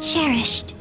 Cherished.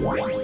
Wow.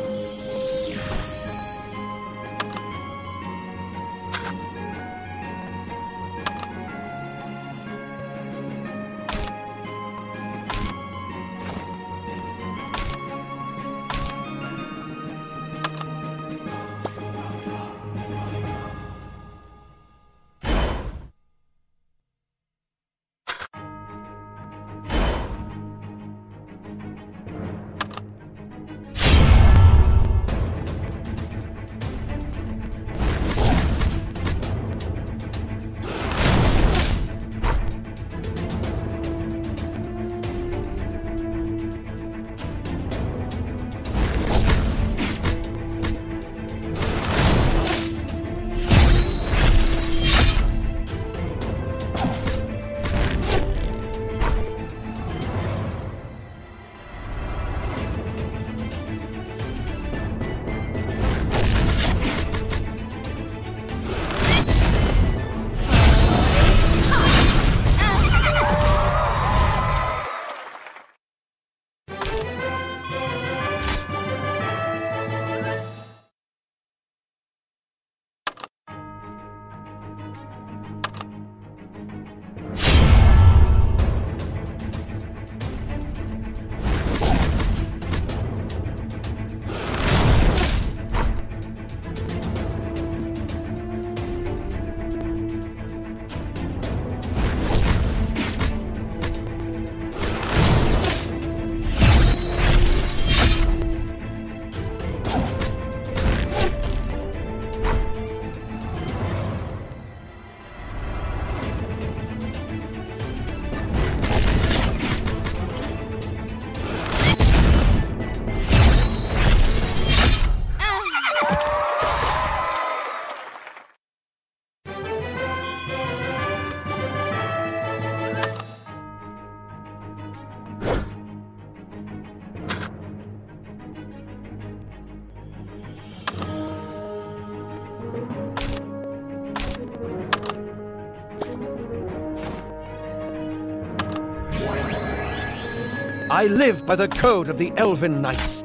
I live by the code of the Elven Knights.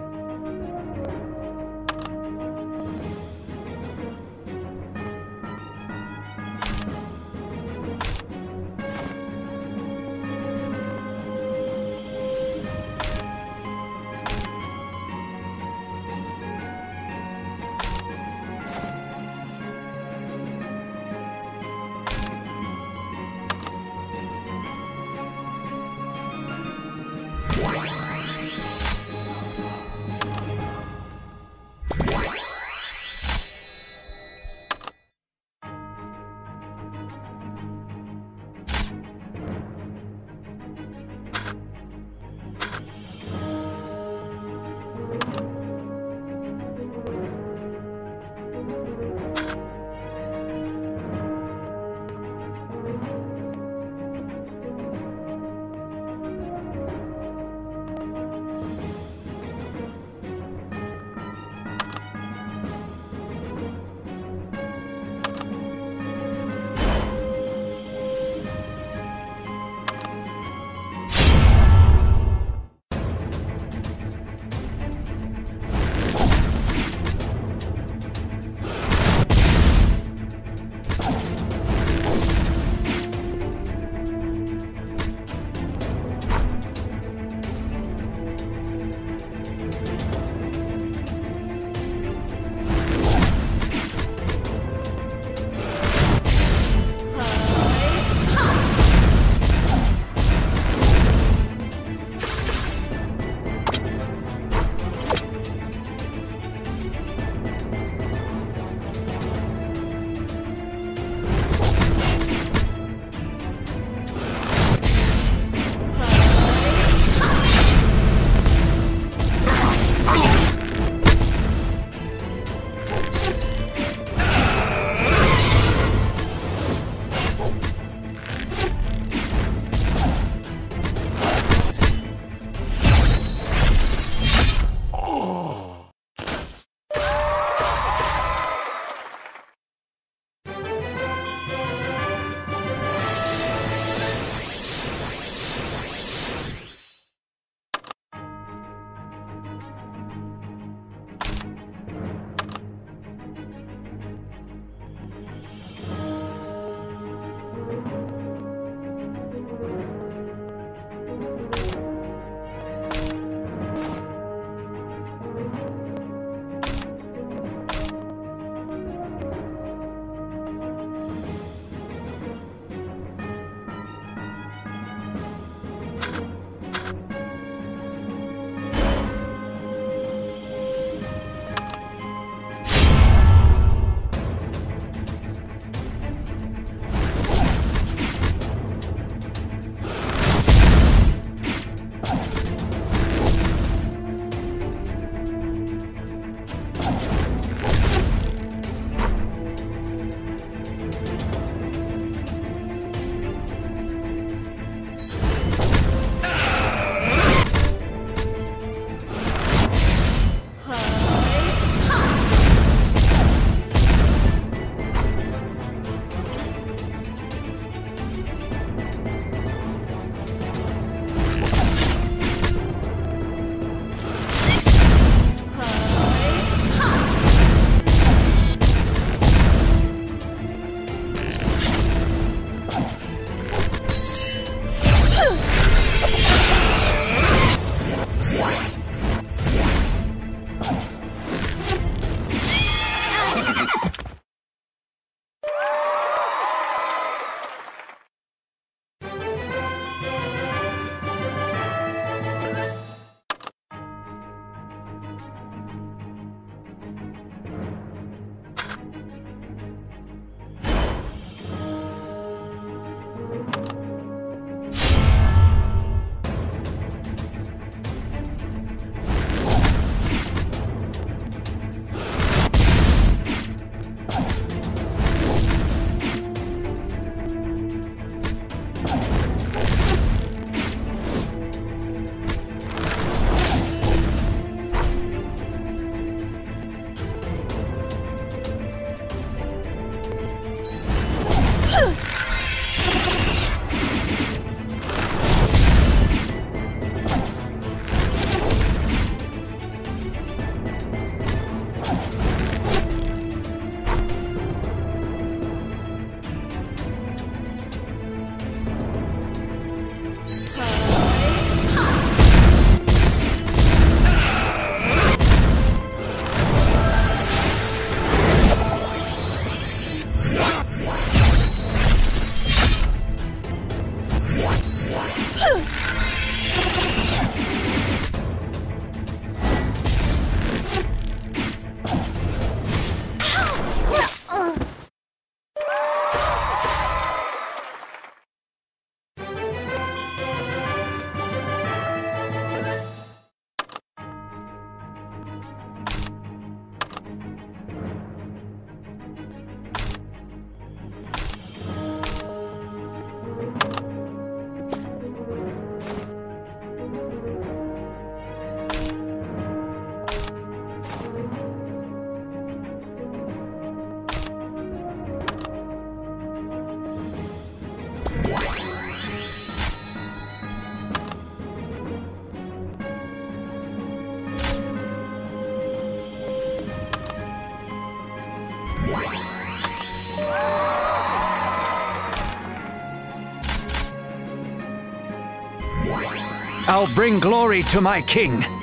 I'll bring glory to my king.